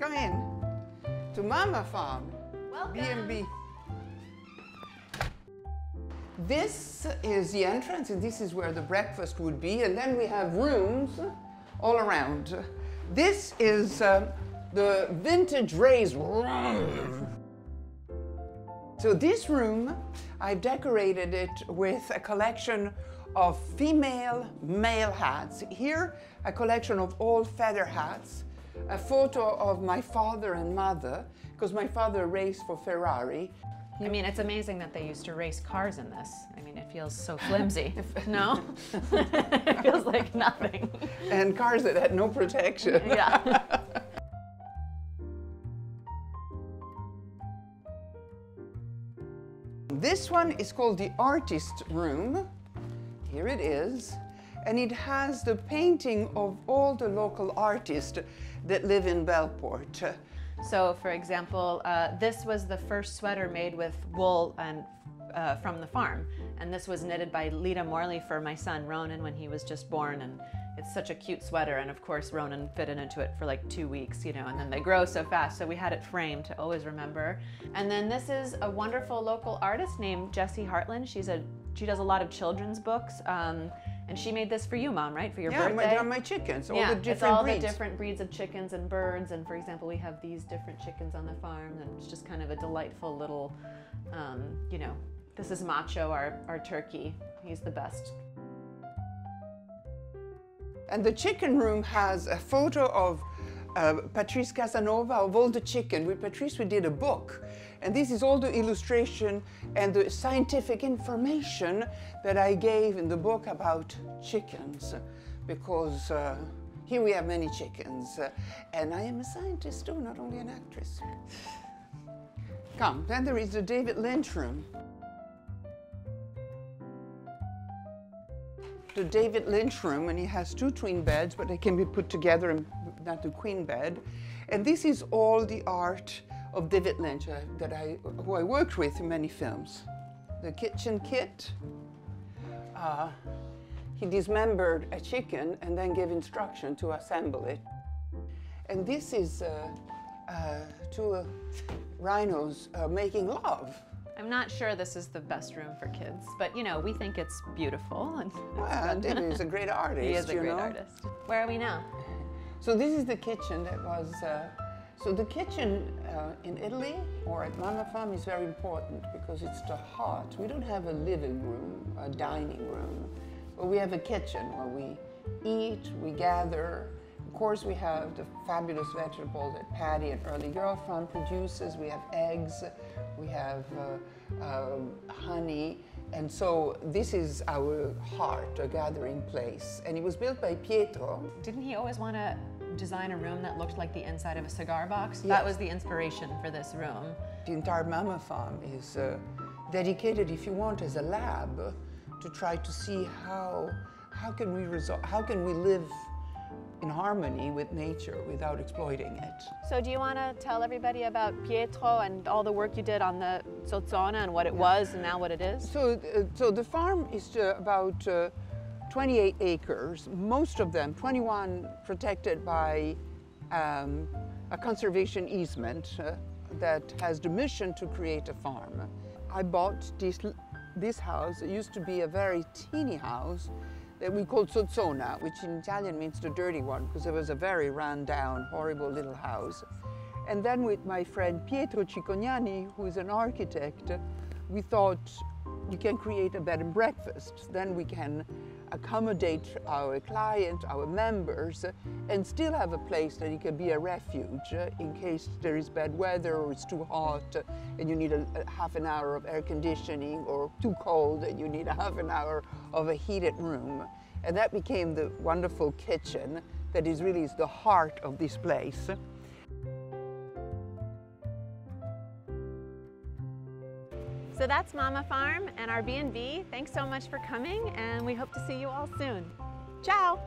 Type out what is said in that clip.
Come in to Mama Farm, Welcome. B&B. This is the entrance, and this is where the breakfast would be, and then we have rooms all around. This is uh, the vintage raised room. So this room, I've decorated it with a collection of female male hats. Here, a collection of old feather hats, a photo of my father and mother, because my father raced for Ferrari. I mean, it's amazing that they used to race cars in this. I mean, it feels so flimsy. no? it feels like nothing. And cars that had no protection. Yeah. This one is called the artist room. Here it is. And it has the painting of all the local artists that live in Bellport. So, for example, uh, this was the first sweater made with wool and uh, from the farm, and this was knitted by Lita Morley for my son Ronan when he was just born, and it's such a cute sweater. And of course, Ronan fitted into it for like two weeks, you know, and then they grow so fast. So we had it framed to always remember. And then this is a wonderful local artist named Jessie Hartland. She's a she does a lot of children's books. Um, and she made this for you, Mom, right? For your Yeah, birthday. my, my chickens, all yeah, the it's different all breeds. the different breeds of chickens and birds. And for example, we have these different chickens on the farm, and it's just kind of a delightful little, um, you know. This is Macho, our, our turkey. He's the best. And the chicken room has a photo of uh, Patrice Casanova of all the chicken. With Patrice, we did a book. And this is all the illustration and the scientific information that I gave in the book about chickens. Because uh, here we have many chickens. Uh, and I am a scientist too, not only an actress. Come, then there is the David Lynch room. the David Lynch room, and he has two twin beds, but they can be put together and not the queen bed. And this is all the art of David Lynch uh, that I, who I worked with in many films. The kitchen kit. Uh, he dismembered a chicken and then gave instruction to assemble it. And this is uh, uh, two uh, rhinos uh, making love. I'm not sure this is the best room for kids, but you know, we think it's beautiful. And Well, David is a great artist. he is a great know? artist. Where are we now? So this is the kitchen that was, uh, so the kitchen uh, in Italy or at Mama Farm is very important because it's the heart. We don't have a living room, a dining room, but we have a kitchen where we eat, we gather. Of course, we have the fabulous vegetables that Patty and Early Girl Farm produces. We have eggs, we have uh, um, honey, and so this is our heart, a gathering place. And it was built by Pietro, Didn't he always want to design a room that looked like the inside of a cigar box? Yes. That was the inspiration for this room. The entire Mama Farm is uh, dedicated, if you want, as a lab to try to see how how can we resol- how can we live in harmony with nature without exploiting it. So do you want to tell everybody about Pietro and all the work you did on the Zozzona and what it was and now what it is? So, uh, so the farm is uh, about uh, 28 acres, most of them, 21 protected by um, a conservation easement uh, that has the mission to create a farm. I bought this, this house. It used to be a very teeny house that we called Sozzona, which in Italian means the dirty one, because it was a very run down, horrible little house. And then with my friend Pietro Cicognani, who is an architect, we thought you can create a bed and breakfast. Then we can accommodate our client, our members, and still have a place that it can be a refuge uh, in case there is bad weather or it's too hot and you need a, a half an hour of air conditioning or too cold and you need a half an hour of a heated room. And that became the wonderful kitchen that is really is the heart of this place. So that's Mama Farm and our B&B. Thanks so much for coming and we hope to see you all soon. Ciao!